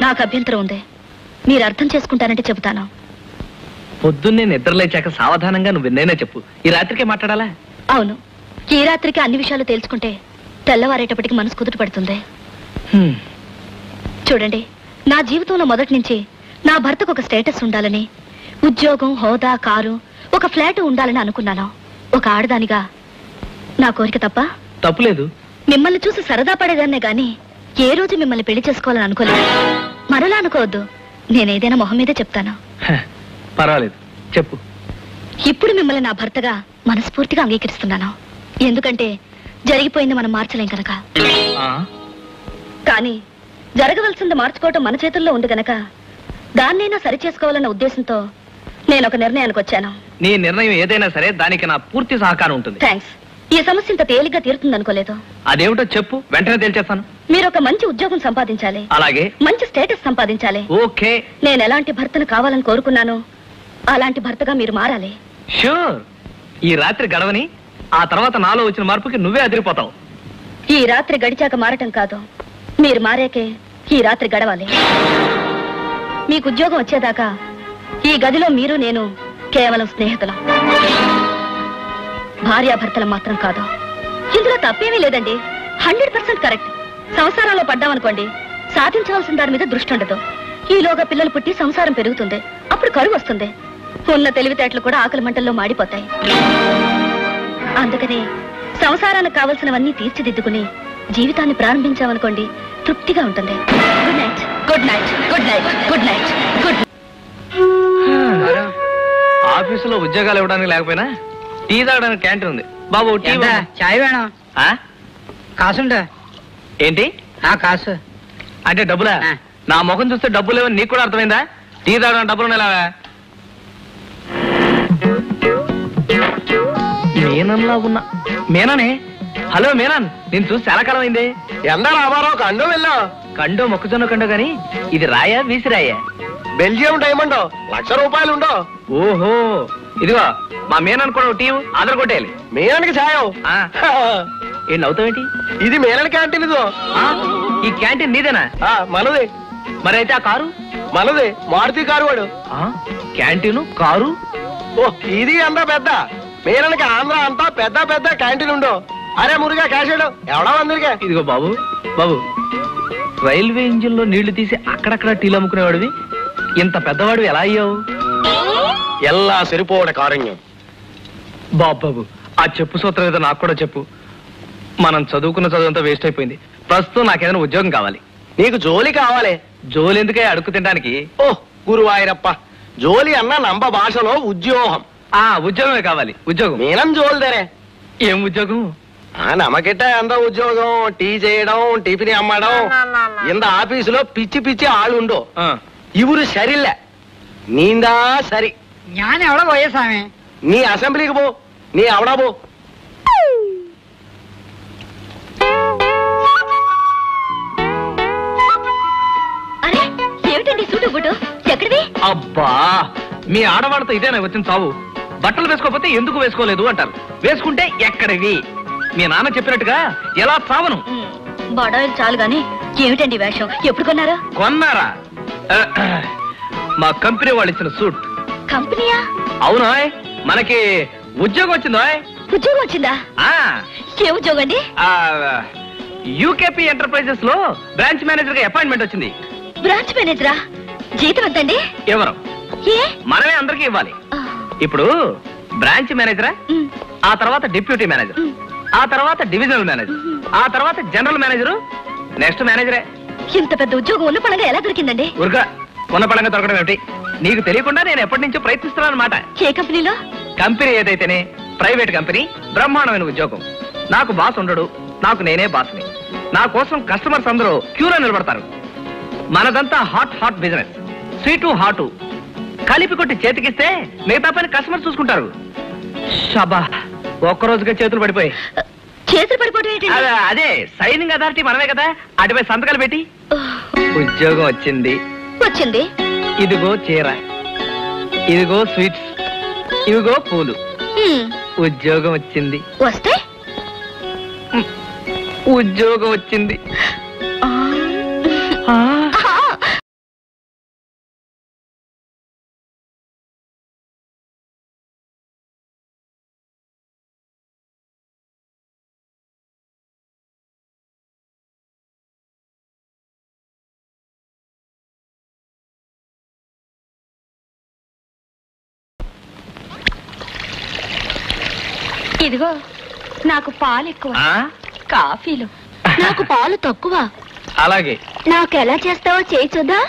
నాకు అభ్యంతరం ఉంది. మీరు అర్థం చేసుకుంటానంటే చెబుతాను. పొద్దున్నే నిద్రలేచాక సావధానంగా నువ్వు ఎన్నైనా చెప్పు. ఈ రాత్రికే మాట్లాడాలా? అవును. ఈ రాత్రికి అన్ని విషయాలు తేల్చుకుంటే తెల్లవారేటప్పటికి మనసు కుదుట పడుతుంది. చూడండి నా జీవితంలో మొదటి నుంచి నా భర్తకు ఒక స్టేటస్ ఉండాలని ఉద్యోగం హోదా కారు ఒక ఫ్లాట్ ఉండాలని అనుకున్నాను. ఒక ఆడదానిగా. నా కోరిక తప్ప? తప్పులేదు. మిమ్మల్ని చూసి సరదా పడేదాన్నే గాని ఏ రోజు మిమ్మల్ని పెళ్ళి చేసుకోవాలని అనుకోలేదు. మరలా అనుకోవద్దు. నేనేదైనా మొహం మీదే చెప్తాను. పర్వాలేదు. చెప్పు. ఇప్పుడు మిమ్మల్ని నా భర్తగా మనస్ఫూర్తిగా అంగీకరిస్తున్నాను. ఎందుకంటే జరిగిపోయింది మనం మార్చలేం కనుక. కానీ జరగవలసింది మార్చుకోవటం మన చేతుల్లో ఉంది గనక దాన్నైనా సరి చేసుకోవాలన్న ఉద్దేశంతో నేను ఒక నిర్ణయానికి వచ్చాను. నీ నిర్ణయం ఏదైనా సరే దానికి నా పూర్తి సహకారం ఉంటుంది. థ్యాంక్స్ ఈ సమస్య ఇంత తేలిగ్గా తీరుతుంది అనుకోలేదు అదేమిటో చెప్పు వెంటనే తేల్చేస్తాను. మీరు ఒక మంచి ఉద్యోగం సంపాదించాలి. అలాగే. మంచి స్టేటస్ సంపాదించాలి. ఓకే. నేను ఎలాంటి భర్తను కావాలని కోరుకున్నాను అలాంటి భర్తగా మీరు మారాలి. షూర్ ఈ రాత్రి గడవని ఆ తర్వాత నాలో వచ్చిన మార్పుకి నువ్వే అదిరిపోతావు. ఈ రాత్రి గడిచాక మారటం కాదు. మీరు మారాకే ఈ రాత్రి గడవాలి. మీకు ఉద్యోగం వచ్చేదాకా ఈ గదిలో మీరు నేను కేవలం స్నేహితులం. భార్యాభర్తలు మాత్రం కాదు. ఇందులో తప్పేమీ లేదండి. Hundred percent correct. సంసారాల్లో పడ్డామనుకోండి సాధించవలసిన దాని మీద దృష్టి ఉండదు. ఈలోగా పిల్లలు పుట్టి సంసారం పెరుగుతుంది. అప్పుడు కరువు వస్తుంది. ఉన్న తెలివితేటలు కూడా ఆకలి మంటల్లో మాడిపోతాయి. అందుకనే సంసారానికి కావలసినవన్నీ తీర్చిదిద్దుకుని జీవితాన్ని ప్రారంభించామనుకోండి తృప్తిగా ఉంటుంది. Good night good night good night good night good ఆఫీసులో ఉద్యోగాలు ఇవ్వడానికి లేకపోయినా టీ తాగడానికి క్యాంటీన్ ఉంది. బాబు టీ చాయ్ వేణం? ఆ? ఏంటి? ఆ కాసు. అంటే డబ్బులా? నా ముఖం చూస్తే డబ్బులు లేవని నీకు కూడా అర్థమైందా? టీ తాగడానికి డబ్బులు ఉన్నాయి? లావా? ఉన్నా. మేననే? హలో మేనన్ నేను చూసి చాలా కలమైంది. ఎలా రావారో రామారావు కండు వెళ్ళా? కండో మొక్కజొన్న కండో గాని ఇది రాయా వీసిరాయా బెల్జియం డైమండ్ లక్ష రూపాయలు ఉండో ఓహో ఇదిగో మా మేనన్ కూడా టీ ఆధార్ కొట్టేయాలి. మేననికి సాయం. ఆ. ఏం నవ్వుతావేంటి ఇది మేనని క్యాంటీన్ ఇదో ఆ, ఈ క్యాంటీన్ నీదేనా? ఆ, మనది. మరి అయితే ఆ కారు? మనది. మారుతి కారు వాడు. ఆ, క్యాంటీను కారు? ఓ ఇది అంతా పెద్ద. మేననికి ఆంధ్ర అంతా పెద్ద పెద్ద క్యాంటీన్ ఉండో అరే మురుగా క్యాషెడ్ ఎవడా మందిరికే ఇదిగో బాబు బాబు. రైల్వే ఇంజిన్లో నీళ్ళు తీసి అక్కడక్కడ టీలు అమ్ముకునేవాడివి. ఇంత పెద్దవాడు ఎలా అయ్యావు? ఎల్లా సరిపోవడ కారణ్యం బాబు ఆ చెప్పు సూత్రం ఏదో నాకు కూడా చెప్పు. మనం చదువుకున్న చదువు అంతా వేస్ట్ అయిపోయింది. ప్రస్తుతం నాకేదైనా ఉద్యోగం కావాలి. నీకు జోలి కావాలి. జోలు ఎందుకే అడుగు తినడానికి? ఓ గురువాయిరప్ప. జోలి అన్న నంబ భాషలో ఉద్యోగం ఆ ఉద్యోగమే కావాలి. ఉద్యోగం. మీనం జోలిదరే. ఏం ఉద్యోగం? ఆ నమకిట్ట ఎంత ఉద్యోగం? టీ చేయడం టిఫిన్ అమ్మడం. ఇంత ఆఫీసులో పిచ్చి పిచ్చి ఆളുండో ఆ, ఇవురు సరిల్ల నీందా సరి. జ్ఞానం ఎవడో పోయే స్వామి నీ అసెంబ్లీకి పో నీ అవడా పో అరే ఏమిటండి సూటు అబ్బా మీ ఆడవాళ్ళతో ఇదేనా వచ్చిన చావు బట్టలు వేసుకోకపోతే ఎందుకు వేసుకోలేదు అంటారు వేసుకుంటే ఎక్కడివి మీ నాన్న చెప్పినట్టుగా ఎలా చావను బడాయిలు చాలు గాని ఏమిటండి ఈ వేషం ఎప్పుడు కొన్నారా కొన్నారా మా కంపెనీ వాళ్ళు ఇచ్చిన సూట్ కంపెనీయా? అవునా మనకి ఉద్యోగం వచ్చిందో ఉద్యోగం వచ్చిందా? ఏ ఉద్యోగం అండి? యూకేపీ ఎంటర్ప్రైజెస్లో బ్రాంచ్ మేనేజర్గా అపాయింట్మెంట్ వచ్చింది. బ్రాంచ్ మేనేజరా? జీతం ఎంతండి? ఎవరు ఏ? మనమే అందరికీ ఇవ్వాలి. ఇప్పుడు బ్రాంచ్ మేనేజరా? ఆ తర్వాత డిప్యూటీ మేనేజర్. ఆ తర్వాత డివిజనల్ మేనేజర్. ఆ తర్వాత జనరల్ మేనేజర్. నెక్స్ట్ మేనేజరే. ఇంత పెద్ద ఉద్యోగం ఉన్న పడంగా ఎలా దొరికిందండి? ఊరుగా ఉన్న పడంగా దొరకడం ఏమిటి? నీకు తెలియకుండా నేను ఎప్పటి నుంచో ప్రయత్నిస్తున్నాను అనమాట ఏ కంపెనీలో? కంపెనీ ఏదైతేనే ప్రైవేట్ కంపెనీ బ్రహ్మాండమైన ఉద్యోగం. నాకు బాస్ ఉండడు నాకు నేనే బాస్ని. నా కోసం కస్టమర్స్ అందరూ క్యూలో నిలబడతారు. మనదంతా hot hot business. Sweet hot. కలిపి కొట్టి చేతికిస్తే మిగతా పని కస్టమర్ చూసుకుంటారు. షబా ఒక్క రోజుగా చేతులు పడిపోయి చేతులు అదే అదే సైనింగ్ అథారిటీ మనమే కదా అటుపై సంతకాలు పెట్టి. ఉద్యోగం వచ్చింది. వచ్చింది? ఇదిగో చీర. ఇదిగో స్వీట్స్. ఇదిగో పూలు. ఉద్యోగం వచ్చింది. వస్తే? ఉద్యోగం వచ్చింది. ఇదిగో నాకు పాలు ఎక్కువ. ఆ? కాఫీలు. నాకు పాలు తక్కువ. అలాగే. నాకు ఎలా చేస్తావో చేయి చూద్దా?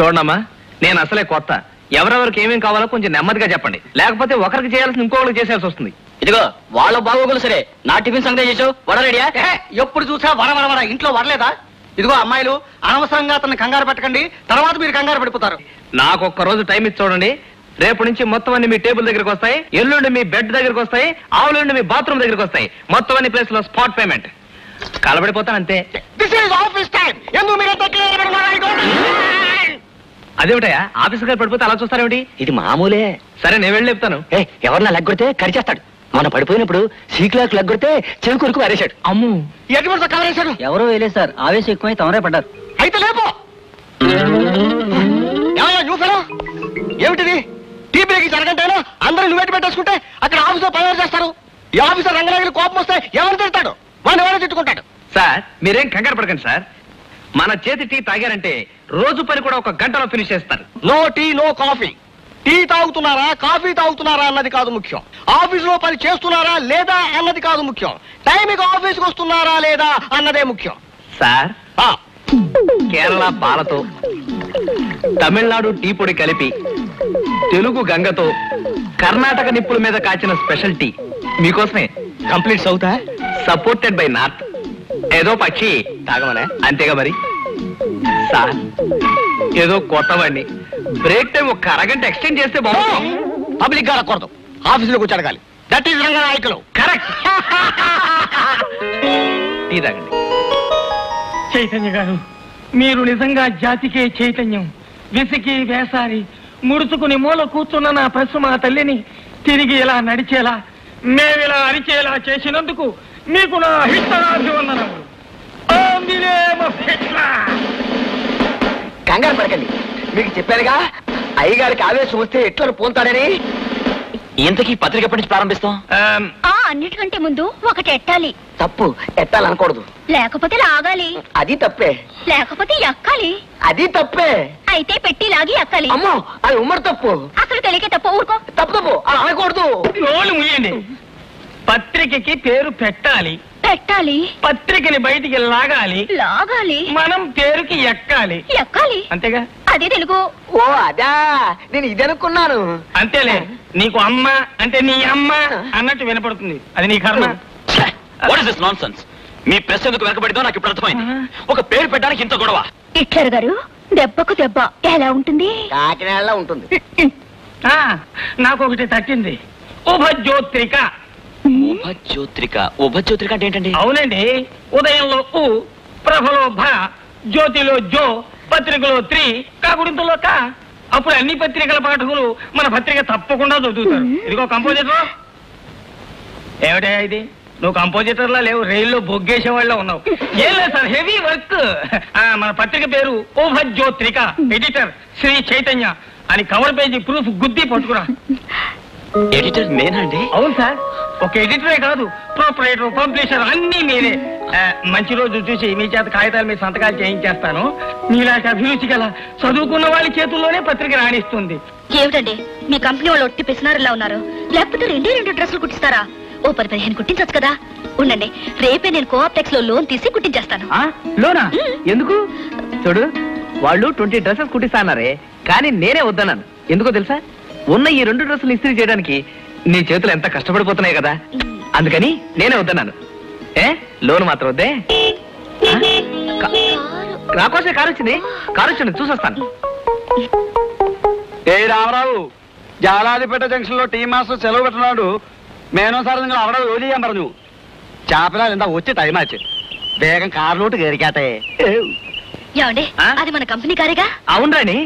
చూడమ్మా నేను అసలే కొత్త. ఎవరెవరికి ఏమేం కావాలో కొంచెం నెమ్మదిగా చెప్పండి. లేకపోతే ఒకరికి చేయాల్సిన ఇంకొకరికి చేసేయాల్సి వస్తుంది. ఇదిగో వాళ్ళ బాగోగులు సరే. నా టిఫిన్ సంగతి చేసావు? వడ రెడీయా? ఎప్పుడు చూసా వర వర వర ఇంట్లో వరలేదా ఇదిగో అమ్మాయిలు అనవసరంగా అతన్ని కంగారు పెట్టకండి. తర్వాత మీరు కంగారు పడిపోతారు. నాకు ఒక్క రోజు టైం ఇచ్చి చూడండి. రేపు నుంచి మొత్తం అన్ని మీ టేబుల్ దగ్గరికి వస్తాయి ఎల్లుండి మీ బెడ్ దగ్గరికి వస్తాయి ఆవులుండి మీ బాత్రూమ్ దగ్గరికి వస్తాయి. మొత్తం అన్ని ప్లేస్లో స్పాట్ పేమెంట్ కలబడిపోతాను అంతే? అదేమిటయా ఆఫీస్ గారు పడిపోతే అలా చూస్తారేమిటి? ఇది మామూలే. సరే నేను వెళ్ళి చెప్తాను ఏ ఎవరన్నా లెగ్గొడితే కరిచేస్తాడు. మన పడిపోయినప్పుడు సీక్లాక్ లెగ్గొడితే చెవి కొరకు అరేశాడు అమ్ము. ఎటువంటి ఎవరో వేలేదు సార్. ఆవేశం ఎక్కువై తమరే పడ్డారు. అయితే లేపో. ఏమిటిది? టీ బ్రేక్ జరగంటేనా అందరూ నువ్వెట్టి పెట్టేసుకుంటే అక్కడ ఆఫీసులో పని చేస్తారు? ఈ ఆఫీసర్ రంగనాయకులు కోపం వస్తే ఎవరు తిడతాడు? వాడిని ఎవరు తిట్టుకుంటాడు. సార్ మీరేం కంగారు పడకండి సార్. మన చేతి టీ తాగారంటే రోజు పని కూడా ఒక గంటలో ఫినిష్ చేస్తారు. No tea no coffee. Tea తాగుతున్నారా coffee తాగుతున్నారా అన్నది కాదు ముఖ్యం. ఆఫీసులో పని చేస్తున్నారా లేదా అన్నది కాదు ముఖ్యం. టైంకి ఆఫీస్కి వస్తున్నారా లేదా అన్నదే ముఖ్యం. సార్ ఆ, కేరళ పాలతో తమిళనాడు టీ పొడి కలిపి తెలుగు గంగతో కర్ణాటక నిప్పుల మీద కాచిన స్పెషల్ టీ మీకోసమే. కంప్లీట్ అవుతా సపోర్టెడ్ బై నార్త్. ఏదో పక్షి తాగమనే? అంతేగా మరి? సార్ ఏదో కొత్తవాడిని. బ్రేక్ టైం ఒక అరగంట ఎక్స్టెండ్ చేస్తే బాగుంది పబ్లిక్గా రాకూడదు ఆఫీసులోకి వచ్చి అడగాలి. That is Ranganayakulu correct tea తాగండి. చైతన్య గారు మీరు నిజంగా జాతికే చైతన్యం. విసికి వేసారి ముడుచుకుని మూల కూర్చున్న నా పశు మా తల్లిని తిరిగి ఇలా నడిచేలా మేమిలా అరిచేలా చేసినందుకు మీకు నా హితనాభివందనములు! కంగారు పడకండి. మీకు చెప్పానుగా అయ్యగారికి ఆవేశం వస్తే ఎట్లా పోతాడని? ఇంతకీ పత్రిక ఎప్పటి నుంచి ప్రారంభిస్తాం? ఆ అన్నిటికంటే ముందు ఒకటి ఎట్టాలి. తప్పు ఎట్టాలనకూడదు. లేకపోతే లాగాలి. అది తప్పే. లేకపోతే ఎక్కాలి. అది తప్పే. అయితే పెట్టి లాగి ఎక్కాలి అమ్మో అది ఉమ్మడి తప్పు. అసలు తెలియకే తప్ప ఊరుకో. తప్పు తప్పు అలా అనకూడదు. నోళ్ళు ముయ్యండి. పత్రికకి పేరు పెట్టాలి. పెట్టాలి. పత్రికని బయటికి లాగాలి. లాగాలి. మనం పేరుకి ఎక్కాలి. ఎక్కాలి. అంతేగా? అదే తెలుగు. ఓ అదా. నేను ఇది అనుకున్నాను. అంతేలే. నీకు అమ్మ అంటే నీ అమ్మ అన్నట్టు వినపడుతుంది. అది నీ కర్మ. What is this nonsense మీ ప్రెస్ ఎందుకు వెనకబడిందో నాకు ఇప్పుడు అర్థమైంది. ఒక పేరు పెట్టడానికి ఇంత గొడవ. హిట్లర్ గారు దెబ్బకు దెబ్బ. ఎలా ఉంటుంది? కాకినాడలో ఉంటుంది. ఆ, నాకు ఒకటి తట్టింది. ఉభజ్యోత్రిక. ఉభజ్యోత్రిక. ఉభజ్యోత్రిక అంటే ఏంటండి? అవునండి. ఉదయంలో ఉ ప్రభలో భ జ్యోతిలో జో పత్రికలో త్రి కాకుడింతలో కా. అప్పుడు అన్ని పత్రికల పాఠకులు మన పత్రిక తప్పకుండా చదువుతారు. ఇదిగో కంపోజిటర్ ఏమిటా ఇది? నువ్వు కంపోజిటర్ లా లేవు రైల్లో బొగ్గేసే వాళ్ళ ఉన్నావు. ఏం లేదు సార్ హెవీ వర్క్ మన పత్రిక పేరు ఓభజ్యోత్రిక ఎడిటర్ శ్రీ చైతన్య అని కవర్ పేజీ ప్రూఫ్ గుద్ది పట్టుకురా. ఎడిటర్ నేనా అండి? అవును సార్ ఒక ఎడిటరే కాదు ప్రొపరేటర్ పబ్లిషర్ అన్ని మీరే మంచి రోజు చూసి మీ చేత కాగితాల మీద సంతకాలు చేయించేస్తాను. మీలాంటి అభిరుచి గల చదువుకున్న వాళ్ళ చేతుల్లోనే పత్రిక రాణిస్తుంది. ఏమిటండి మీ కంపెనీ వాళ్ళు ఒట్టి పిసినారులా ఉన్నారు? లేకపోతే రెండే రెండు డ్రెస్సులు కుట్టిస్తారా? ఓ పది పదిహేను కుట్టించొచ్చు కదా. ఉండండి. రేపే నేను కోఆప్టెక్స్లో లోన్ తీసి కుట్టించేస్తాను. ఆ, లోనా? ఎందుకు? చూడు వాళ్ళు ట్వంటీ డ్రెస్సెస్ కుట్టిస్తా అన్నారే కానీ నేనే వద్దన్నాను. ఎందుకో తెలుసా? ఉన్న ఈ రెండు డ్రెస్సులు ఇస్త్రీ చేయడానికి నీ చేతులు ఎంత కష్టపడిపోతున్నాయి కదా. అందుకని నేనే వద్దన్నాను. ఏ? లోన్ మాత్రం వద్దే? ఆ? కా- నాకోసమే కారు వచ్చింది. కారు వచ్చింది చూసొస్తాను. ఏ రామరావు జాలాదిపేట జంక్షన్లో టీ మాస్టర్ సెలవు పెట్టినాడు మేనో సార్ നിങ്ങൾ അവിടെ ജോലി ചെയ്യാൻ പറഞ്ഞു ചാപ്പനാൽ എന്താ ഒറ്റ ടൈം ആച്ച് വേഗം കാറിലോട്ട് കയറിക്കാട്ടെ ఏమండి ఆ? అది మన కంపెనీ కారేగా అవునరాని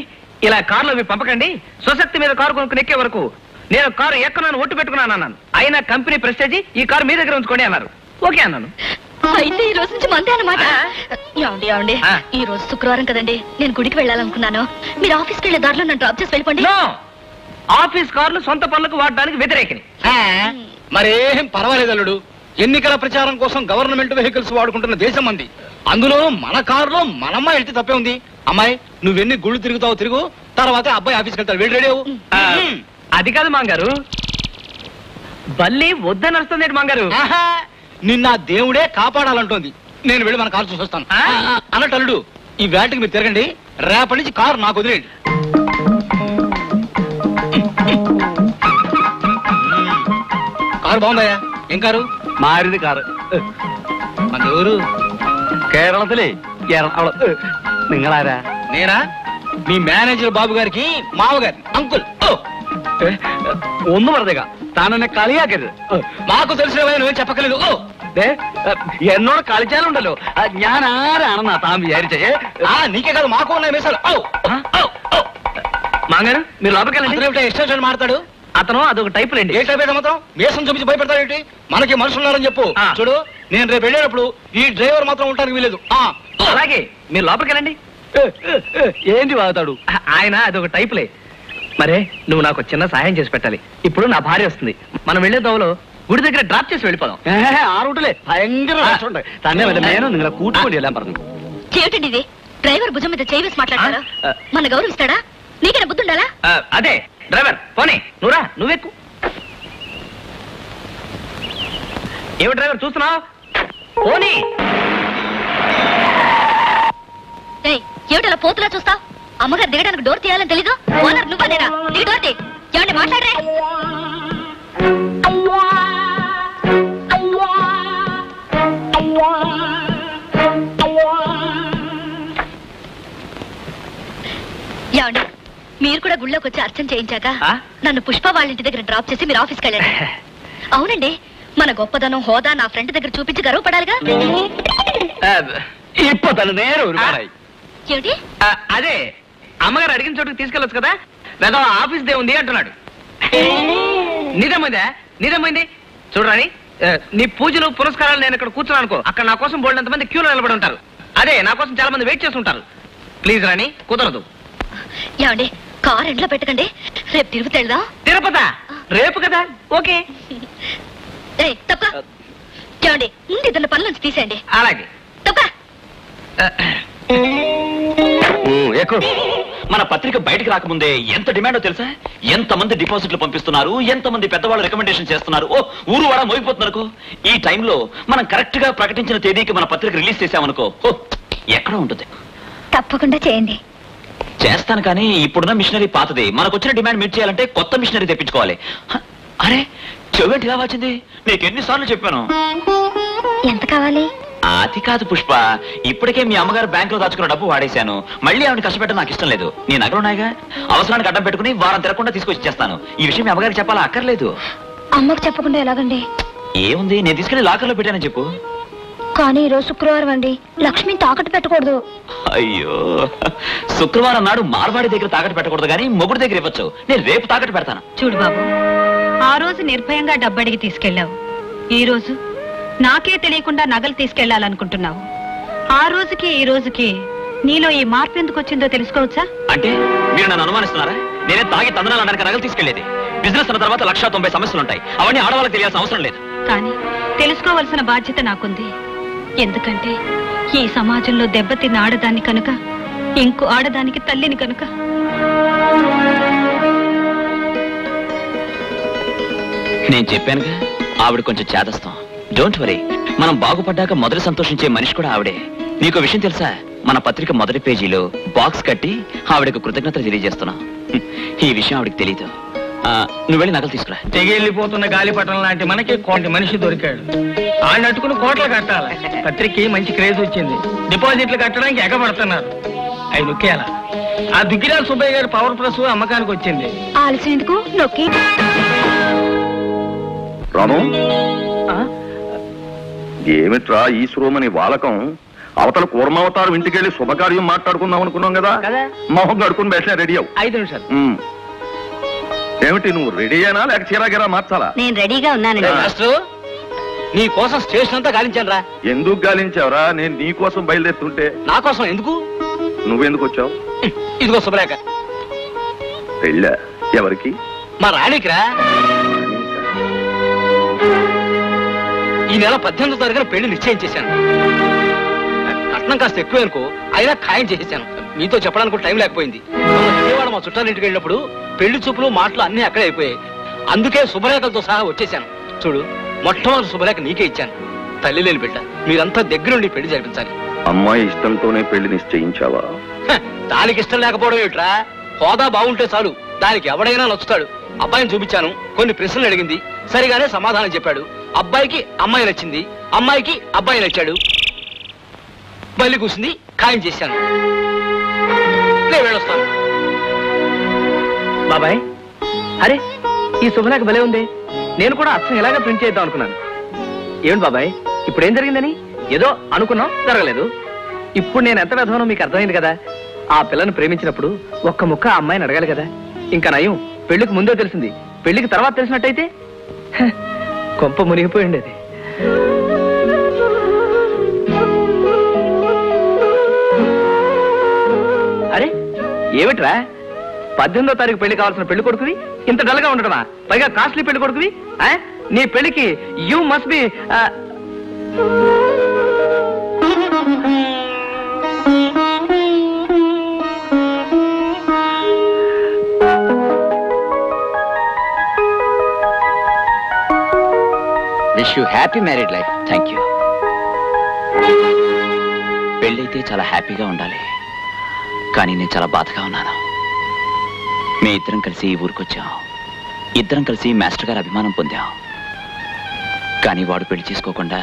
ఇలా కార్లో అవి పంపకండి స్వశక్తి మీద కారు కొనుక్కుని ఎక్కే వరకు నేను కారు ఎక్కనని ఒట్టు పెట్టుకున్నాను అన్నాను అయినా కంపెనీ ప్రెస్టేజీ ఈ కారు మీ దగ్గర ఉంచుకోండి అన్నారు ఓకే అన్నాను అయితే ఈ రోజు నుంచి మందే అనమాట ఆ. ఏమండి ఏమండి ఆ. ఈ రోజు శుక్రవారం కదండి నేను గుడికి వెళ్ళాలనుకున్నాను మీరు ఆఫీస్కి వెళ్ళే దారిలో నన్ను డ్రాప్ చేసి వెళ్ళిపోండి నో ఆఫీస్ కార్లు సొంత పనులకు వాడడానికి వ్యతిరేకిని మరేం పర్వాలేదు అల్లుడు. ఎన్నికల ప్రచారం కోసం గవర్నమెంట్ వెహికల్స్ వాడుకుంటున్న దేశం మంది అందులో మన కారులో మనమ్మాయి వెళ్తే తప్పే ఉంది. అమ్మాయి నువ్వెన్ని గుళ్ళు తిరుగుతావు తిరుగు. తర్వాత అబ్బాయి ఆఫీస్కి వెళ్తాడు. వెళ్ళి రెడీ అవ్వు. అది కాదు మాంగారు. బల్లి వద్దని వస్తుంది మంగారు? ఆహా నిన్న ఆ దేవుడే కాపాడాలంటోంది. నేను వెళ్ళి మన కారు చూసొస్తాను. ఆ? అన్నట్టు అల్లుడు ఈ వేటకి మీరు తిరగండి. రేపటి నుంచి కారు నాకు వదిలేయండి. కారు బాగుందయ్యా ఏం కారు మారింది కారు మన ఎవరు കേരളത്തിലേ കേരള നിങ്ങളാരാ నేనా మీ మేనేజర్ బాబు గారికి మామగారి అంకుల్ ఓ ഒന്ന് പറഞ്ഞേക്ക താൻ എന്നെ കളിയാക്കരുത് మాకు తెలిసిన నువ్వేం చెప్పకలేదు ఓ ദേ, എന്നോട് കളിച്ചാലുണ്ടല്ലോ ആ, ഞാൻ ആരാണെന്നാ താൻ വിചാരിച്ചേ ఆ నీకే కాదు మాకు ఉన్నాయి మీసాలు ఓ ఆ? మాంగారు మీరు లోపలికి అతను వెళ్ళండి ఏమిటో ఇష్టం మాడతాడు అతను అదొక టైప్ లేండి ఏ టైప్ అయితే మాత్రం మీసం చూపించి భయపెడతాడేంటి మనకి మనుషులు ఉన్నారని చెప్పు ఆ. చూడు నేను రేపు వెళ్ళేటప్పుడు ఈ డ్రైవర్ మాత్రం ఉండడానికి వీలేదు ఆ, ఓ. అలాగే మీరు లోపలికి వెళ్ళండి ఏంటి వాగుతాడు ఆయన అదొక టైపులే మరే నువ్వు నాకు చిన్న సహాయం చేసి పెట్టాలి ఇప్పుడు నా భార్య వస్తుంది మనం వెళ్ళే దోవలో గుడి దగ్గర డ్రాప్ చేసి వెళ్ళిపోదాం ആ റൂട്ടിലെ ഭയങ്കര രസമുണ്ട് തന്നെ വല്ല മേനോ നിങ്ങളെ കൂട്ടുകൊണ്ടി എല്ലാം പറഞ്ഞു ఏమిటండి ఇది డ్రైవర్ భుజం మీద చేయి వేసి మాట్లాడతారా ఆ? మన గౌరవిస్తాడా నీకైనా బుద్ధి ఉండాలా ఆ, అదే డ్రైవర్ పోనీ నువ్వురా నువ్వెక్కు. ఏమి డ్రైవర్ చూస్తున్నావు? పోనీ. ఏమిటలా పోతులా చూస్తావు? అమ్మగారు దిగడానికి డోర్ తీయాలని తెలీదు? ఓనర్ నువ్వనేరా దిగి డోర్ తీ. ఏమండి మాట్లాడరే. ఏమండి? మీరు కూడా గుళ్ళోకి వచ్చి అర్చన చేయించాక ఆ? నన్ను పుష్ప వాళ్ళ ఇంటి దగ్గర డ్రాప్ చేసి మీరు ఆఫీస్కి వెళ్ళండి. అవునండి మన గొప్పదనం హోదా నా ఫ్రెండ్ దగ్గర చూపించి గర్వపడాలిగా? ఇప్పు తను నేరు ఏమిటి? అదే అమ్మగారు అడిగిన చోటుకి తీసుకెళ్ళొచ్చు కదా? లేదా ఆఫీస్ దే ఉంది అంటున్నాడు. నిజమైందా? నిజమైంది? చూడరాని ఆ, నీ పూజలు పురస్కారాలు నేను ఇక్కడ కూర్చున్నాను అనుకో అక్కడ నా కోసం బోల్డంత మంది క్యూలో నిలబడి ఉంటారు. అదే నా కోసం చాలా మంది వెయిట్ చేస్తుంటారు. ప్లీజ్ రాణి కుదరదు. ఏమండి కార్ ఎండ్లో పెట్టకండి. రేపు తిరుపతి వెళ్దాం? తిరుపత? రేపు కదా? ఓకే. తప్ప ఏమండి ముందు ఇద్దరు పనుల నుంచి తీసేయండి. అలాగే. తప్ప ఎక్కువ మన పత్రిక బయటికి రాకముందే ఎంత డిమాండో తెలుసా? ఎంత మంది డిపాజిట్లు పంపిస్తున్నారు? ఎంత మంది పెద్దవాళ్ళు రికమెండేషన్ చేస్తున్నారు? ఓ ఊరు వాడ మోగిపోతున్నారు ఈ టైంలో మనం కరెక్ట్గా ప్రకటించిన తేదీకి మన పత్రిక రిలీజ్ చేసామనుకో ఎక్కడ ఉంటుంది. తప్పకుండా చేయండి. చేస్తాను కానీ ఇప్పుడున్న మిషనరీ పాతది. మనకు వచ్చిన డిమాండ్ మీట్ చేయాలంటే కొత్త మిషనరీ తెప్పించుకోవాలి. అరే చెవేంటి ఇలా వచ్చింది నీకు ఎన్నిసార్లు చెప్పాను? ఎంత కావాలి? అది కాదు పుష్ప. ఇప్పటికే మీ అమ్మగారు బ్యాంక్లో దాచుకున్న డబ్బు వాడేశాను. మళ్ళీ ఆవిడ కష్టపెట్టడం నాకు ఇష్టం లేదు. నీ నగలు ఉన్నాయిగా? అవసరానికి అడ్డం పెట్టుకుని వారం తిరగకుండా తీసుకొచ్చి ఇచ్చేస్తాను. ఈ విషయం మీ అమ్మగారికి చెప్పాలా? అక్కర్లేదు. అమ్మకు చెప్పకుండా ఎలాగండి? ఏముంది? నేను తీసుకెళ్ళి లాకర్లో పెట్టానని చెప్పు. కానీ ఈరోజు శుక్రవారం అండి. లక్ష్మి తాకట్టు పెట్టకూడదు. అయ్యో. శుక్రవారం నాడు మార్వాడి దగ్గర తాకట్టు పెట్టకూడదు కానీ మొగుడు దగ్గర ఇవ్వచ్చు. నేను రేపు తాకట్టు పెడతాను. చూడు బాబు ఆ రోజు నిర్భయంగా డబ్బడిగి తీసుకెళ్ళావు. ఈ రోజు నాకే తెలియకుండా నగలు తీసుకెళ్ళాలనుకుంటున్నావు ఆ రోజుకి ఈ రోజుకి నీలో ఈ మార్పు ఎందుకు వచ్చిందో తెలుసుకోవచ్చా? అంటే మీరు నన్ను అనుమానిస్తున్నారా? నేనే తాగి తందనాలు అనడానికి నగలు తీసుకెళ్ళేది బిజినెస్ అన్న తర్వాత లక్ష తొంభై సమస్యలు ఉంటాయి అవన్నీ ఆడవాళ్ళకి తెలియాల్సిన అవసరం లేదు. కానీ తెలుసుకోవలసిన బాధ్యత నాకుంది. ఎందుకంటే ఈ సమాజంలో దెబ్బతిన్న ఆడదాన్ని కనుక ఇంకో ఆడదానికి తల్లిని కనుక. నేను చెప్పానుగా ఆవిడ కొంచెం చేదస్తాం. డోంట్ వరీ మనం బాగుపడ్డాక మొదటి సంతోషించే మనిషి కూడా ఆవిడే. నీకు విషయం తెలుసా? మన పత్రిక మొదటి పేజీలో బాక్స్ కట్టి ఆవిడకు కృతజ్ఞతలు తెలియజేస్తున్నాం. ఈ విషయం ఆవిడకి తెలీదు. నువ్వు వెళ్ళి నగలు తీసుకురా. తెగిళ్ళిపోతున్న గాలిపటం లాంటి మనకి కోటి మనిషి దొరికాడు. ఆయన అట్టుకుని కోట్లు కట్టాలి? పత్రికకి మంచి క్రేజ్ వచ్చింది. డిపాజిట్లు కట్టడానికి ఎగబడుతున్నారు. అవి నొక్కేయాల ఆ దుగ్గిరాల సుబ్బయ్య గారి పవర్ ప్లస్ అమ్మకానికి వచ్చింది. నొక్కి. రాము? ఏమిట్రా ఈశ్వరోమని వాలకం? అవతల కూర్మావతారం ఇంటికెళ్ళి శుభకార్యం మాట్లాడుకుందాం అనుకున్నాం కదా? కదా. మొహం కడుకుని బయట రెడీ అవు ఐదు నిమిషాలు. ఏమిటి నువ్వు రెడీ అయినా లేక చీరాగిరా మార్చాలా? నేను రెడీగా ఉన్నానండి. మాస్టరు నీ కోసం స్టేషన్ అంతా గాలించాను రా ఎందుకు గాలించావురా? నేను నీ కోసం బయలుదేరుతుంటే. నా కోసం ఎందుకు? నువ్వెందుకు వచ్చావు? ఇదిగో శుభలేఖ. వెళ్ళా. ఎవరికి? మా రాణికిరా. ఈ నెల పద్దెనిమిదో తారీఖున పెళ్ళి నిశ్చయం చేశాను. కట్నం కాస్త ఎక్కువ అనుకో అయినా ఖాయం చేసేసాను. మీతో చెప్పడానికి కూడా టైం లేకపోయింది. మా చుట్టాల ఇంటికి వెళ్ళినప్పుడు పెళ్ళి చూపులు మాటలు అన్ని అక్కడే అయిపోయాయి. అందుకే శుభలేఖలతో సహా వచ్చేసాను చూడు మొట్టమొదటి శుభలేఖ నీకే ఇచ్చాను. తల్లి లేని బిడ్డ మీరంతా దగ్గరుండి పెళ్ళి జరిపించాలి. అమ్మాయి ఇష్టంతోనే పెళ్ళి నిశ్చయించావా? దానికి ఇష్టం లేకపోవడం ఏమిట్రా? హోదా బాగుంటే చాలు. దానికి ఎవడైనా నచ్చుతాడు. అబ్బాయిని చూపించాను. కొన్ని ప్రశ్నలు అడిగింది. సరిగానే సమాధానం చెప్పాడు. అబ్బాయికి అమ్మాయి నచ్చింది. అమ్మాయికి అబ్బాయి నచ్చాడు. బల్లి కూసింది ఖాయం చేశాను. నేను వెళ్ళొస్తాను. బాబాయ్. అరే ఈ శుభలేఖ భలే ఉంది. నేను కూడా అచ్చం ఇలాగే ప్రింట్ చేద్దాం అనుకున్నాను. ఏమిటి బాబాయ్ ఇప్పుడు ఏం జరిగిందని? ఏదో అనుకున్నాం జరగలేదు. ఇప్పుడు నేను ఎంత విధమనో మీకు అర్థమైంది కదా. ఆ పిల్లను ప్రేమించినప్పుడు ఒక్క ముక్క ఆ అమ్మాయిని అడగాలి కదా. ఇంకా నయం పెళ్ళికి ముందే తెలిసింది. పెళ్ళికి తర్వాత తెలిసినట్టయితే కొంప మునిగిపోయి ఉండేది అరే ఏమిట్రా? పద్దెనిమిదో తారీఖు పెళ్ళి కావాల్సిన పెళ్ళి కొడుకువి? ఇంత డల్గా ఉండడమా పైగా కాస్ట్లీ పెళ్ళి కొడుకువి? నీ పెళ్ళికి you must be wish you happy married life thank you పెళ్ళైతే చాలా హ్యాపీగా ఉండాలి. కానీ నేను చాలా బాధగా ఉన్నాను. మీ ఇద్దరం కలిసి ఈ ఊరికొచ్చాం ఇద్దరం కలిసి మాస్టర్ గారి అభిమానం పొందాం. కానీ వాడు పెళ్ళి చేసుకోకుండా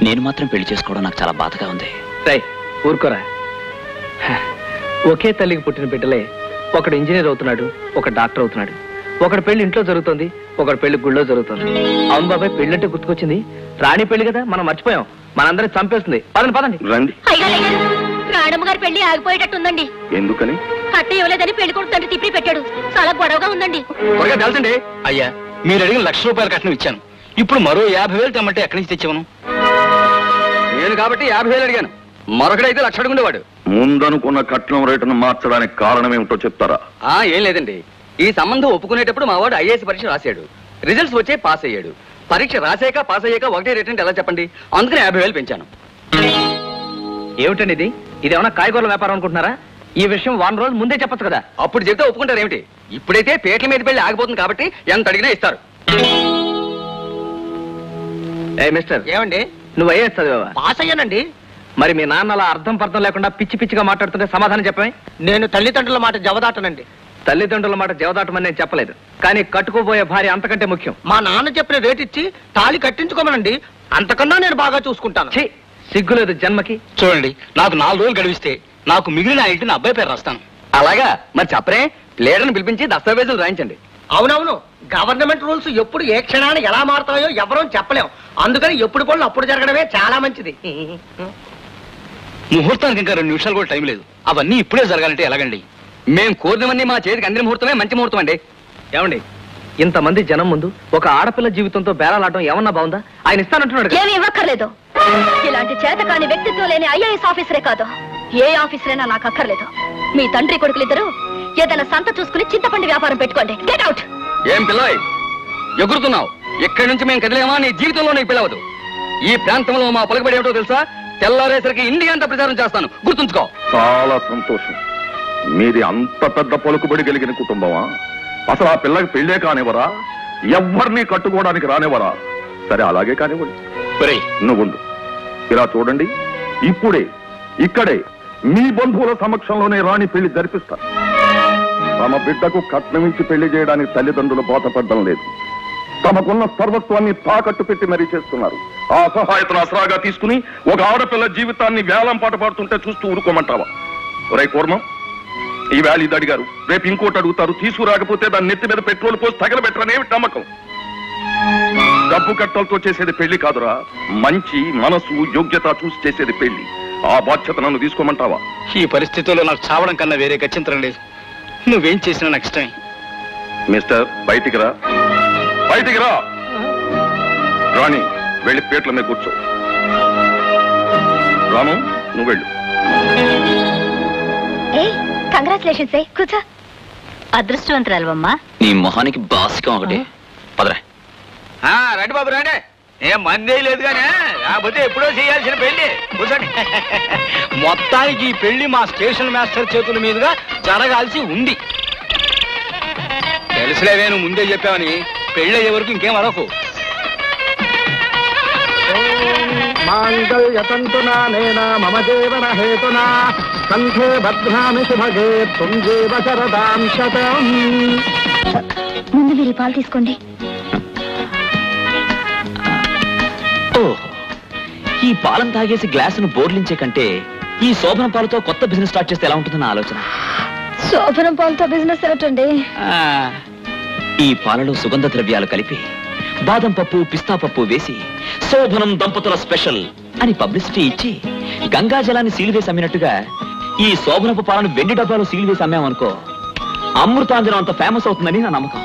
నేను మాత్రం పెళ్ళి చేసుకోవడం నాకు చాలా బాధగా ఉంది. రై ఊరుకోరా. హ, ఒకే తల్లికి పుట్టిన బిడ్డలే ఒకడు ఇంజనీర్ అవుతున్నాడు ఒక డాక్టర్ అవుతున్నాడు. ఒకడు పెళ్ళి ఇంట్లో జరుగుతుంది ఒకడు పెళ్ళి గుళ్ళో జరుగుతుంది. అవును బాబాయ్ పెళ్ళంటే గుర్తుకొచ్చింది. రాణి పెళ్ళి కదా మనం మర్చిపోయాం. మనందరం చంపేస్తుంది. పదండి పదండి. రండి అయ్యగారు రాణమ్మ గారి పెళ్ళి ఆగిపోయేటట్టుందండి. ఎందుకని? కట్ట ఇవ్వలేదని పెళ్ళి కొడుకు తండ్రి తిప్పి పెట్టాడు. చాలా గొడవగా ఉందండి. త్వరగా తెలుసండి. అయ్యా మీరు అడిగిన లక్ష రూపాయల కట్నం ఇచ్చాను. ఇప్పుడు మరో యాభై వేలు తెమ్మంటే ఎక్కడి నుంచి తెచ్చాను నేను కాబట్టి యాభై వేలు అడిగాను. మరొకడైతే లక్ష అడుగుండేవాడు ముందనుకున్న కట్నం రేటును మార్చడానికి కారణం ఏమిటో చెప్తారా? ఆ ఏం లేదండి. ఈ సంబంధం ఒప్పుకునేటప్పుడు మా వాడు ఐఏఎస్ పరీక్ష రాశాడు. రిజల్ట్స్ వచ్చే పాస్ అయ్యాడు. పరీక్ష రాసాక పాస్ అయ్యాక ఒకటే రేట్ అంటే ఎలా చెప్పండి? అందుకని యాభై వేలు పెంచాను. ఏమిటండి ఇది? ఇదేమన్నా కాయగూరల వ్యాపారం అనుకుంటున్నారా? ఈ విషయం వారం రోజులు ముందే చెప్పొచ్చు కదా. అప్పుడు చెప్తే ఒప్పుకుంటారు ఏమిటి? ఇప్పుడైతే పేట్ల మీద పెళ్ళి ఆగిపోతుంది కాబట్టి ఎంత అడిగినా ఇస్తారు. ఏ మిస్టర్. ఏమండి? నువ్వు ఐఏఎస్ చదివావా? పాస్ అయ్యానండి. మరి మీ నాన్న అలా అర్థం పర్థం లేకుండా పిచ్చి పిచ్చిగా మాట్లాడుతుంటే సమాధానం చెప్పమే? నేను తల్లిదండ్రుల మాట జవదాటనండి. తల్లిదండ్రుల మాట జవదాటమని నేను చెప్పలేదు. కానీ కట్టుకోబోయే భార్య అంతకంటే ముఖ్యం. మా నాన్న చెప్పిన రేట్ ఇచ్చి తాళి కట్టించుకోమనండి. అంతకన్నా నేను బాగా చూసుకుంటాను. ఛీ సిగ్గులేదు జన్మకి. చూడండి నాకు నాలుగు రోజులు గడివిస్తే నాకు మిగిలిన ఇంటిని అబ్బాయి పేరు రాస్తాను. అలాగా? మరి చెప్పరే ప్లేడర్ని పిలిపించి దస్తావేజులు రాయించండి. అవునవును. గవర్నమెంట్ రూల్స్ ఎప్పుడు ఏ క్షణాన్ని ఎలా మారుతాయో ఎవరూ చెప్పలేం. అందుకని ఎప్పుడు పనులు అప్పుడు జరగడమే చాలా మంచిది. ముహూర్తానికి ఇంకా రెండు నిమిషాలు కూడా టైం లేదు. అవన్నీ ఇప్పుడే జరగాలంటే ఎలాగండి? మేము కోరినవన్నీ మా చేతికి అందిన ముహూర్తమే మంచి ముహూర్తం అండి. ఏమండి ఇంతమంది జనం ముందు ఒక ఆడపిల్ల జీవితంతో బేరాలాడటం ఏమన్నా బాగుందా? ఆయన ఇస్తానంటున్నాడు. ఏమీ ఇవ్వక్కర్లేదు. ఇలాంటి చేత కాని వ్యక్తిత్వం లేని ఐఏఎస్ ఆఫీసరే కాదు. ఏ ఆఫీసరైనా నాకు అక్కర్లేదు. మీ తండ్రి కొడుకులిద్దరూ ఏదైనా సంత చూసుకుని చింతపండు వ్యాపారం పెట్టుకోండి. గెట్ అవుట్ ఏం పిల్లయ్? ఎగురుతున్నావు. ఇక్కడి నుంచి మేము కదిలేమా? నీ జీవితంలో నీకు పిలవదు. ఈ ప్రాంతంలో మా పలుకుబడి ఏమిటో తెలుసా? తెల్లారేసరికి ఇండియా అంతా ప్రచారం చేస్తాను. గుర్తుంచుకో. చాలా సంతోషం. మీది అంత పెద్ద పలుకుబడి కలిగిన కుటుంబమా? అసలు ఆ పిల్లకి పెళ్ళే కానివ్వరా? ఎవ్వరిని కట్టుకోవడానికి రానివ్వరా? సరే అలాగే కానివ్వండి. ఒరేయ్. నువ్వు. ఇలా చూడండి. ఇప్పుడే ఇక్కడే మీ బంధువుల సమక్షంలోనే రాణి పెళ్ళి జరిపిస్తారు. తమ బిడ్డకు కట్నం పెళ్ళి చేయడానికి తల్లిదండ్రులు బాధపడడం లేదు. తమకున్న సర్వత్వాన్ని తాకట్టు పెట్టి మరీ చేస్తున్నారు. ఆ సహాయతను అసరాగా తీసుకుని ఒక ఆడపిల్ల జీవితాన్ని వేలం పాట పాడుతుంటే చూస్తూ ఊరుకోమంటావా? ఒరే కూర్మం ఈ వేళ ఇది అడిగారు. రేపు ఇంకోటి అడుగుతారు. తీసుకురాకపోతే దాన్ని నెత్తి మీద పెట్రోల్ పోసి తగలబెట్టరనే నమ్మకం? డబ్బు కట్టలతో చేసేది పెళ్ళి కాదురా. మంచి మనసు యోగ్యత చూసి చేసేది పెళ్ళి. ఆ బాధ్యత నన్ను తీసుకోమంటావా? ఈ పరిస్థితుల్లో నాకు చావడం కన్నా వేరే గచ్చింతరం లేదు. నువ్వేం చేసినా నాకు ఇష్టమే. మిస్టర్ బయటికి రా. బయటికి రా. రాణి వెళ్ళి పేట్ల మీద కూర్చో. రాము నువ్వు వెళ్ళు. ఏ కంగ్రాచులేషన్స్ ఏ కూర్చో. అదృష్టవంతురాలవమ్మా నీ మొహానికి బాసికం ఒకటి. పదరా. రండి బాబు రండి. ఏం మందే లేదు కానీ కాకపోతే ఎప్పుడో చేయాల్సిన పెళ్ళి. కూర్చోండి. మొత్తానికి ఈ పెళ్ళి మా స్టేషన్ మాస్టర్ చేతుల మీదుగా జరగాల్సి ఉంది. తెలుసులేవే నువ్వు ముందే చెప్పావని పెళ్ళయ్యే వరకు ఇంకేం అరవకు మాంగళ్యతంతునా నేన మమ జీవన హేతునా కంఠే భద్రామి శుభగే తుంజీవ శరదాం శతం ముందు మీరు పాలు తీసుకోండి. ఓహో. ఈ పాలను తాగేసి గ్లాసును బోర్లించే కంటే ఈ శోభన పాలతో కొత్త బిజినెస్ స్టార్ట్ చేస్తే ఎలా ఉంటుందన్న ఆలోచన? శోభనం పాలతో బిజినెస్ ఏమిటండి? ఆ, ఈ పాలలో సుగంధ ద్రవ్యాలు కలిపి బాదం పప్పు పిస్తా పప్పు వేసి శోభనం దంపతుల స్పెషల్ అని పబ్లిసిటీ ఇచ్చి గంగా జలాన్ని సీలు వేసి అమ్మినట్టుగా ఈ శోభనపు పాలను వెండి డబ్బాలో సీలు వేసి అమ్మామనుకో అమృతాంజనం అంత ఫేమస్ అవుతుందని నా నమ్మకం.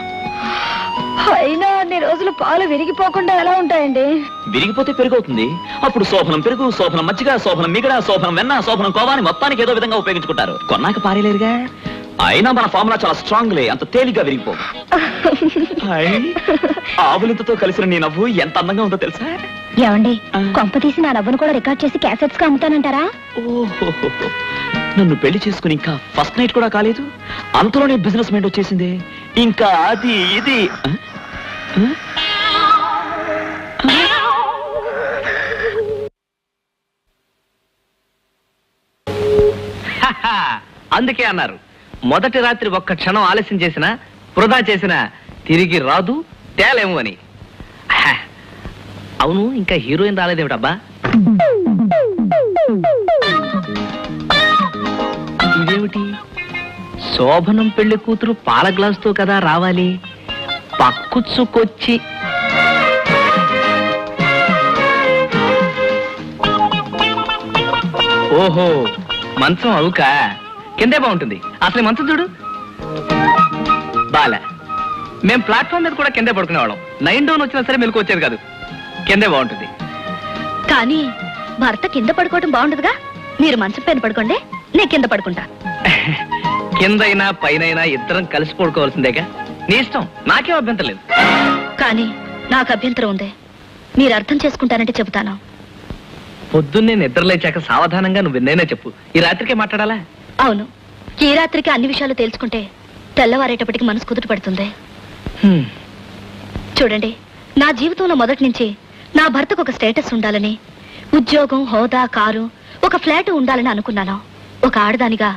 అయినా అన్ని రోజులు పాలు విరిగిపోకుండా ఎలా ఉంటాయండి? విరిగిపోతే పెరుగవుతుంది అప్పుడు శోభనం పెరుగు శోభనం మజ్జిగ శోభనం మిగడ శోభనం వెన్న శోభనం కోవాని మొత్తానికి ఏదో విధంగా ఉపయోగించుకుంటారు. కొన్నాక పారేలేరుగా అయినా మన ఫార్ములా చాలా స్ట్రాంగ్ లే అంత తేలిగ్గా విరిగిపో. ఆవులింతతో కలిసిన నీ నవ్వు ఎంత అందంగా ఉందో తెలుసా? ఏమండి. కొంప తీసి నా నవ్వును కూడా రికార్డ్ చేసి క్యాసెట్స్గా అమ్ముతానంటారా. నన్ను పెళ్ళి చేసుకుని ఇంకా ఫస్ట్ నైట్ కూడా కాలేదు? అంతలోనే బిజినెస్ మైండ్ వచ్చేసింది. ఇంకా అది ఇది. అందుకే అన్నారు. మొదటి రాత్రి ఒక్క క్షణం ఆలస్యం చేసినా వృధా చేసినా తిరిగి రాదు తేలేము అని. హ, అవును ఇంకా హీరోయిన్ రాలేదేమిటబ్బా? ఇదేమిటి? శోభనం పెళ్ళి కూతురు పాల గ్లాసుతో కదా రావాలి. పక్కుచ్చుకొచ్చి ఓహో మంచం అవుకా? కిందే బాగుంటుంది. అసలు మంచం చూడు. బాల మేం ప్లాట్ఫామ్ మీద కూడా కిందే పడుకునేవాళ్ళం నైన్ డౌన్ వచ్చినా సరే మెలకు వచ్చేది కాదు. కిందే బాగుంటుంది. కానీ భర్త కింద పడుకోవటం బాగుండదుగా? మీరు మంచం పైన పడుకోండి నేను కింద పడుకుంటా. కిందైనా పైనైనా ఇద్దరం కలిసి పడుకోవాల్సిందేగా? నీ ఇష్టం నాకేం అభ్యంతరం లేదు. కానీ నాకు అభ్యంతరం ఉంది. మీరు అర్థం చేసుకుంటానంటే చెబుతాను. పొద్దున్నే నిద్రలేచాక సావధానంగా నువ్వు ఎన్నైనా చెప్పు. ఈ రాత్రికే మాట్లాడాలా? అవును. ఈ రాత్రికి అన్ని విషయాలు తేల్చుకుంటే తెల్లవారేటప్పటికి మనసు కుదుట పడుతుంది. చూడండి నా జీవితంలో మొదటి నుంచి నా భర్తకు ఒక స్టేటస్ ఉండాలని ఉద్యోగం హోదా కారు ఒక ఫ్లాట్ ఉండాలని అనుకున్నాను. ఒక ఆడదానిగా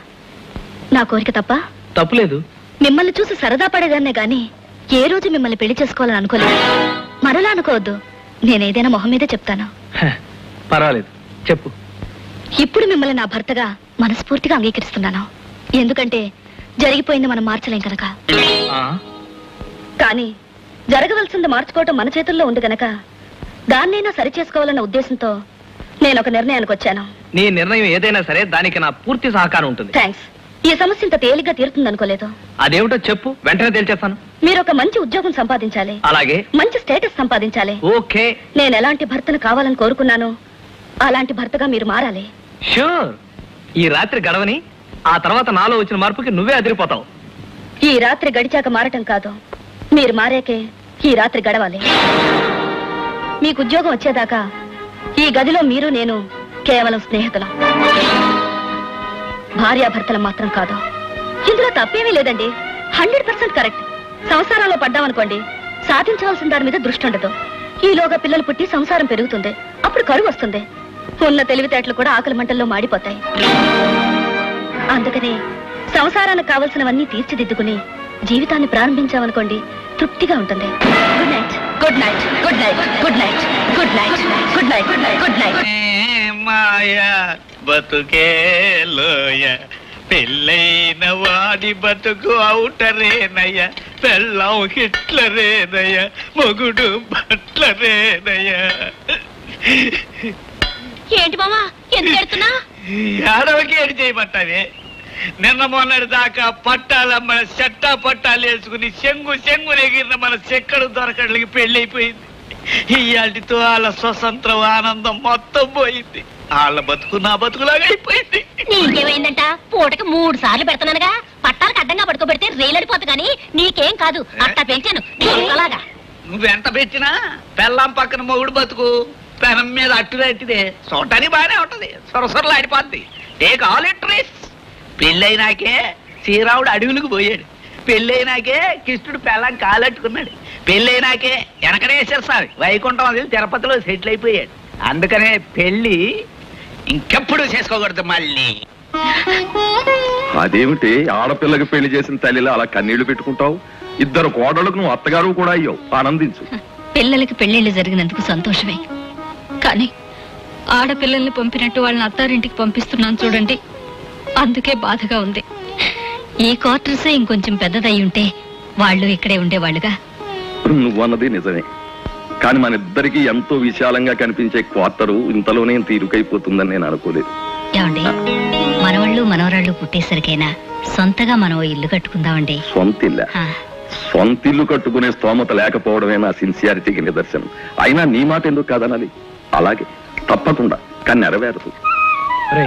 నా కోరిక తప్ప తప్పులేదు. మిమ్మల్ని చూసి సరదా పడేదాన్నే గాని ఏ రోజు మిమ్మల్ని పెళ్ళి చేసుకోవాలని అనుకోలేదు. మరలా అనుకోవద్దు. నేనేదైనా మొహం మీదే చెప్తాను. పర్వాలేదు. చెప్పు. ఇప్పుడు మిమ్మల్ని నా భర్తగా మనస్ఫూర్తిగా అంగీకరిస్తున్నాను. ఎందుకంటే జరిగిపోయింది మనం మార్చలేం కనుక. కానీ జరగవలసింది మార్చుకోవటం మన చేతుల్లో ఉంది గనక దాన్నైనా సరి చేసుకోవాలన్న ఉద్దేశంతో నేను ఒక నిర్ణయానికి వచ్చాను. నీ నిర్ణయం ఏదైనా సరే దానికి నా పూర్తి సహకారం ఉంటుంది. థ్యాంక్స్. ఈ సమస్య ఇంత తేలిగ్గా తీరుతుంది అనుకోలేదు అదేమిటో చెప్పు వెంటనే తేల్చేస్తాను. మీరు ఒక మంచి ఉద్యోగం సంపాదించాలి. అలాగే. మంచి స్టేటస్ సంపాదించాలి. ఓకే. నేను ఎలాంటి భర్తను కావాలని కోరుకున్నాను అలాంటి భర్తగా మీరు మారాలి. షూర్. ఈ రాత్రి గడవని ఆ తర్వాత నాలో వచ్చిన మార్పుకి నువ్వే అదిరిపోతావు. ఈ రాత్రి గడిచాక మారటం కాదు. మీరు మారాకే ఈ రాత్రి గడవాలి. మీకు ఉద్యోగం వచ్చేదాకా ఈ గదిలో మీరు నేను కేవలం స్నేహితులం. భార్యాభర్తలం మాత్రం కాదు. ఇందులో తప్పేమీ లేదండి. Hundred percent correct. సంసారంలో పడ్డామనుకోండి సాధించవలసిన దాని మీద దృష్టి ఉండదు. ఈలోగా పిల్లలు పుట్టి సంసారం పెరుగుతుంది. అప్పుడు కరువు వస్తుంది. ఉన్న తెలివితేటలు కూడా ఆకలి మంటల్లో మాడిపోతాయి. అందుకని సంసారానికి కావలసినవన్నీ తీర్చిదిద్దుకుని జీవితాన్ని ప్రారంభించామనుకోండి తృప్తిగా ఉంటుంది. Good night good night good night good night good night good night good night మాయ బతుకే లోయ. పెళ్ళైన వాడి బతుకు అవుటరేనయ్య పెళ్ళం హిట్లరేనయ్య. మొగుడు బట్లరేనయ్య. ఏంటి మామా? ఎందుకు ఎడుతున్నా ఏడవకి ఏడు చేయమంటావే నిన్న మొన్నటి దాకా పట్టాల మన చెట్టా పట్టాలు వేసుకుని చెంగు చెంగు ఎగిరిన మన చెక్కడు దొరకడానికి పెళ్ళైపోయింది. ఇయాటితో వాళ్ళ స్వతంత్రం ఆనందం మొత్తం పోయింది. వాళ్ళ బతుకు నా బతుకులాగా అయిపోయింది. నీకేమైందంట? పూటకి మూడు సార్లు పెడుతున్నానుగా. పట్టాలకు అడ్డంగా పడుకోబెడితే రైలడిపోతు కానీ నీకేం కాదు. అట్టా పెంచాను. అలాగా. నువ్వెంత పెట్టినా పెళ్ళాం పక్కన మొగుడు బతుకు. పెనం మీద అట్టుదట్టిదే చూడటానికి బాగానే ఉంటది. సొరసొరలు ఆడిపోద్ది. టేక్ ఆల్ ఇట్ రిస్ పెళ్ళైనాకే శ్రీరాముడు అడవులకు పోయాడు. పెళ్ళైనాకే కృష్ణుడు పెళ్ళాం కాలట్టుకున్నాడు. పెళ్ళైనాకే వెనకనేశ్వర స్వామి వైకుంఠం అది తిరుపతిలో సెటిల్ అయిపోయాడు. అందుకనే పెళ్ళి ఇంకెప్పుడు చేసుకోకూడదు మళ్ళీ. అదేమిటి? ఆడపిల్లకి పెళ్ళి చేసిన తల్లిలా అలా కన్నీళ్ళు పెట్టుకుంటావు? ఇద్దరు కోడలకు నువ్వు అత్తగారు కూడా అయ్యావు. ఆనందించు. పిల్లలకి పెళ్ళిళ్ళు జరిగినందుకు సంతోషమే. కానీ ఆడపిల్లల్ని పంపినట్టు వాళ్ళని అత్తారింటికి పంపిస్తున్నాను చూడండి. అందుకే బాధగా ఉంది. ఈ క్వార్టర్సే ఇంకొంచెం పెద్దదై ఉంటే వాళ్ళు ఇక్కడే ఉండేవాళ్ళుగా. నువ్వన్నది నిజమే. కానీ మన ఇద్దరికి ఎంతో విశాలంగా కనిపించే క్వార్టరు ఇంతలోనే తీరుకైపోతుందని నేను అనుకోలేదు. ఏమండి? మనవాళ్ళు మనవరాళ్ళు పుట్టేసరికైనా సొంతగా మనం ఇల్లు కట్టుకుందామండి. సొంతిల్ల. ఆ, సొంతిల్లు కట్టుకునే స్తోమత లేకపోవడమే నా సిన్సియారిటీకి నిదర్శనం. అయినా నీ మాట ఎందుకు కాదనాలి? అలాగే తప్పకుండా కానీ నెరవేరదు. రే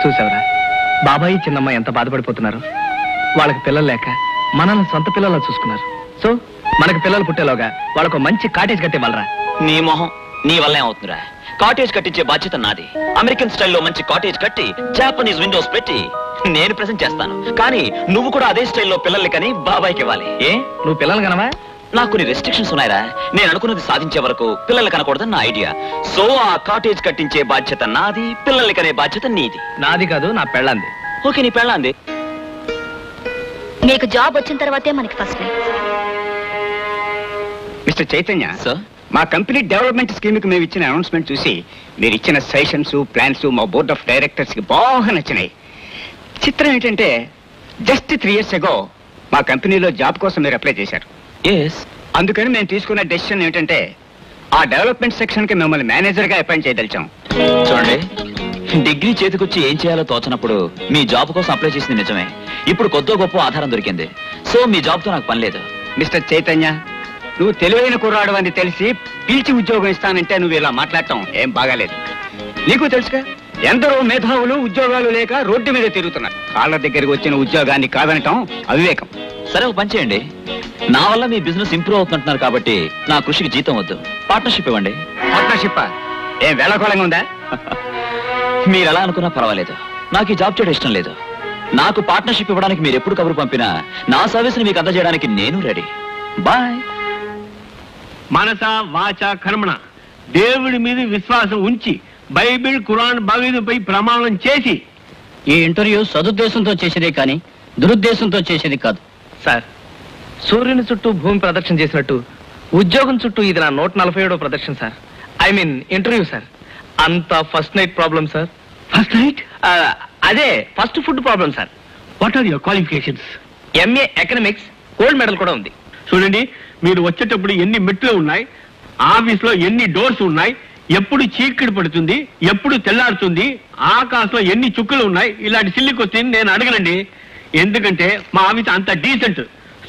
చూసావరా? బాబాయి చిన్నమ్మ ఎంత బాధపడిపోతున్నారు? వాళ్ళకి పిల్లలు లేక మనల్ని సొంత పిల్లలా చూసుకున్నారు. సో మనకి పిల్లలు పుట్టేలోగా వాళ్ళకు మంచి కాటేజ్ కట్టేవాళ్ళరా నీ మొహం నీ వల్ల ఏమవుతుందిరా కాటేజ్ కట్టించే బాధ్యత నాది. అమెరికన్ స్టైల్లో మంచి కాటేజ్ కట్టి జాపనీస్ విండోస్ పెట్టి నేను ప్రెజెంట్ చేస్తాను. కానీ నువ్వు కూడా అదే స్టైల్లో పిల్లల్ని కని బాబాయ్కి ఇవ్వాలి. ఏ? నువ్వు పిల్లలు కనవా? నాకు కొన్ని రెస్ట్రిక్షన్స్ ఉన్నాయిరా. నేను అనుకున్నది సాధించే వరకు పిల్లలు కనకూడదని నా ఐడియా సో ఆ కాటేజ్ కట్టించే బాధ్యత నాది పిల్లల్ని కనే బాధ్యత నీది. నాది కాదు నా పెళ్ళంది. ఓకే నీ పెళ్ళాంది. మీకు జాబ్ వచ్చిన తర్వాతే మనకి ఫస్ట్ మిస్టర్ చైతన్య సార్ మా కంపెనీ డెవలప్మెంట్ స్కీమ్కి మేము ఇచ్చిన అనౌన్స్మెంట్ చూసి మీరు ఇచ్చిన సజెషన్స్ ప్లాన్స్ మా బోర్డ్ ఆఫ్ డైరెక్టర్స్కి బాగా నచ్చినాయి. చిత్రం ఏంటంటే జస్ట్ త్రీ ఇయర్స్ ఎగో మా కంపెనీలో జాబ్ కోసం మీరు అప్లై చేశారు. ఎస్ అందుకని మేము తీసుకున్న డెసిషన్ ఏంటంటే ఆ డెవలప్మెంట్ సెక్షన్కి మిమ్మల్ని మేనేజర్గా అపాయింట్ చేయదలిచాం. చూడండి డిగ్రీ చేతికొచ్చి ఏం చేయాలో తోచనప్పుడు మీ జాబ్ కోసం అప్లై చేసింది నిజమే. ఇప్పుడు కొద్దో గొప్ప ఆధారం దొరికింది. సో మీ జాబ్తో నాకు పని లేదు. మిస్టర్ చైతన్య నువ్వు తెలివైన కుర్రాడు అని తెలిసి పీల్చి ఉద్యోగం ఇస్తానంటే నువ్వు ఇలా మాట్లాడటం ఏం బాగాలేదు. నీకు తెలుసుగా ఎందరో మేధావులు ఉద్యోగాలు లేక రోడ్డు మీద తిరుగుతున్నారు. కాళ్ళ దగ్గరికి వచ్చిన ఉద్యోగాన్ని కాదనటం అవివేకం. సరే ఒక పని చేయండి. నా వల్ల మీ బిజినెస్ ఇంప్రూవ్ అవుతుంటున్నారు కాబట్టి నా కృషికి జీతం వద్దు. పార్ట్నర్షిప్ ఇవ్వండి. పార్ట్నర్షిప్ ఏం వేళకోళంగా ఉందా? మీరు ఎలా అనుకున్నా పర్వాలేదు. నాకు ఈ జాబ్ చేయడం ఇష్టం లేదు. నాకు పార్ట్నర్షిప్ ఇవ్వడానికి మీరు ఎప్పుడు కబురు పంపినా నా సర్వీస్ని మీకు అందజేయడానికి నేను రెడీ. బాయ్. మనస వాచ కర్మణ. దేవుడి మీద విశ్వాసం ఉంచి బైబిల్ ఖురాన్ భగవద్పై ప్రమాణం చేసి. ఈ ఇంటర్వ్యూ సదుద్దేశంతో చేసేదే కానీ దురుద్దేశంతో చేసేది కాదు. సార్ సూర్యుని చుట్టూ భూమి ప్రదక్షిణ చేసినట్టు ఉద్యోగం చుట్టూ ఇది నా నూట నలభై ఏడో ప్రదక్షిణ sir. I mean interview sir. అంత first night problem sir. First night? అదే first food problem sir. What are your qualifications? MA economics gold medal కూడా ఉంది. చూడండి మీరు వచ్చేటప్పుడు ఎన్ని మెట్లు ఉన్నాయి ఆఫీస్లో ఎన్ని డోర్స్ ఉన్నాయి ఎప్పుడు చీకటి పడుతుంది ఎప్పుడు తెల్లారుతుంది ఆకాశంలో ఎన్ని చుక్కలు ఉన్నాయి ఇలాంటి సిల్లి క్వశ్చన్ నేను అడగనండి. ఎందుకంటే మా ఆఫీస్ అంత decent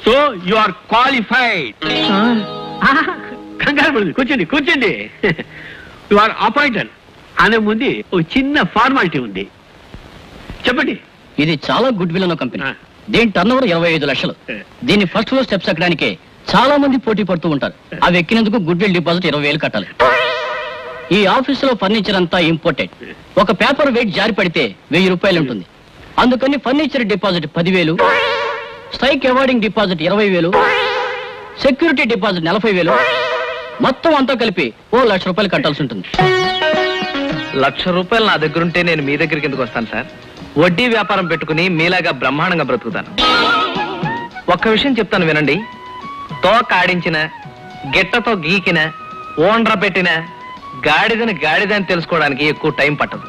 so you are qualified కంగారు పడదు. కూర్చోండి కూర్చోండి. యు ఆర్ అపాయింటెడ్ అనే ముందు ఒక చిన్న ఫార్మాలిటీ ఉంది. చెప్పండి. ఇది చాలా గుడ్ విల్ ఉన్న కంపెనీ. దీని టర్న్ ఓవర్ ఇరవై ఐదు లక్షలు. దీన్ని ఫస్ట్ ఫ్లోర్ స్టెప్స్ ఎక్కడానికి చాలా మంది పోటీ పడుతూ ఉంటారు. అవి ఎక్కినందుకు గుడ్ విల్ డిపాజిట్ ఇరవై వేలు కట్టాలి. ఈ ఆఫీస్లో ఫర్నిచర్ అంతా ఇంపోర్టెడ్ ఒక పేపర్ వెయిట్ జారి పడితే వెయ్యి రూపాయలు ఉంటుంది. అందుకని ఫర్నిచర్ డిపాజిట్ పదివేలు స్ట్రైక్ అవార్డింగ్ డిపాజిట్ ఇరవై వేలు సెక్యూరిటీ డిపాజిట్ నలభై వేలు మొత్తం అంతా కలిపి ఓ లక్ష రూపాయలు కట్టాల్సి ఉంటుంది. లక్ష రూపాయలు నా దగ్గర ఉంటే నేను మీ దగ్గరికి ఎందుకు వస్తాను సార్? వడ్డీ వ్యాపారం పెట్టుకుని మీలాగా బ్రహ్మాండంగా బ్రతుకుతాను. ఒక్క విషయం చెప్తాను వినండి. తోక ఆడించిన గిట్టతో గీకిన ఓండ్ర పెట్టిన గాడిదని గాడిదని తెలుసుకోవడానికి ఎక్కువ టైం పట్టదు.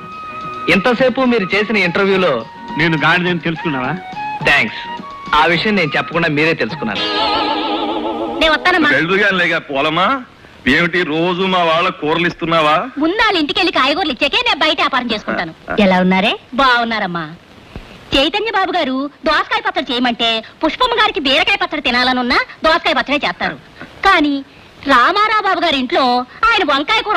ఇంతసేపు మీరు చేసిన ఇంటర్వ్యూలో నేను గాడిదని తెలుసుకున్నావా? థ్యాంక్స్ ఆ విషయం నేను చెప్పకుండా మీరే తెలుసుకున్నారు. నేను వస్తానమ్మా. పోలమా ఏమిటి రోజు మా వాళ్ళ కూరలు ఇస్తున్నావా? ముందాళ్ళ ఇంటికి వెళ్ళి కాయగూరలు ఇచ్చాకే నేను బయట వ్యాపారం చేసుకుంటాను. ఎలా ఉన్నారే? బాగున్నారమ్మా. చైతన్య బాబు గారు దోసకాయ పచ్చడి చేయమంటే పుష్పమ్మ గారికి బీరకాయ పచ్చడి తినాలనున్నా దోసకాయ పచ్చడే చేస్తారు. కానీ రామారావు బాబు గారి ఇంట్లో ఆయన వంకాయ కూర